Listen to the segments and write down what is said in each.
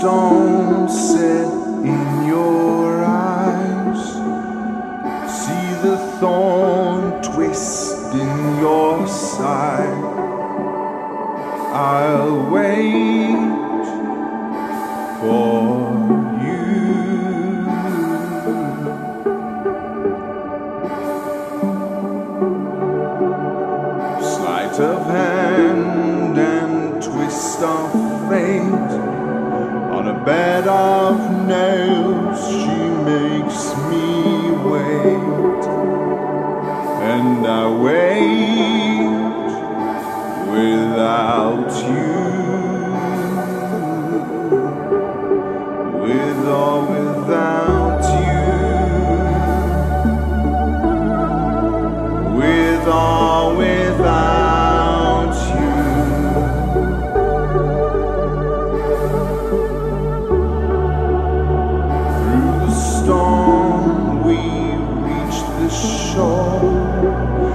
stone set in your eyes. See the thorn twist in your side. I'll wait for you. Sleight of hand and twist of fate bed of nails she makes me wait. And I wait without you. With all shore.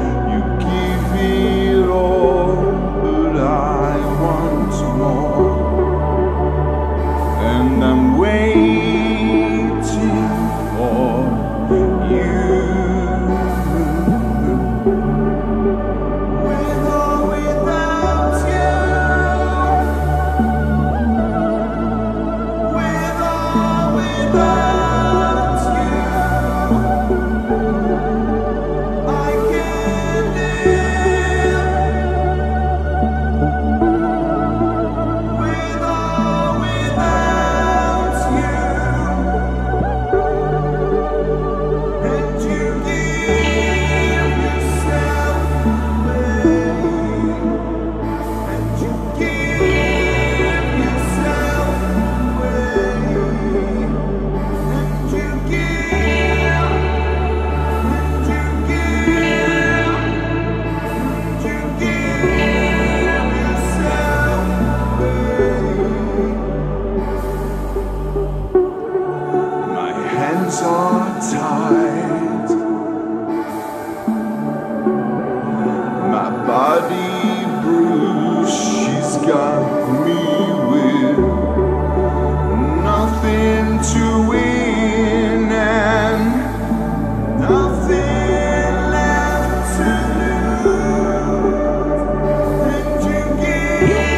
Yeah.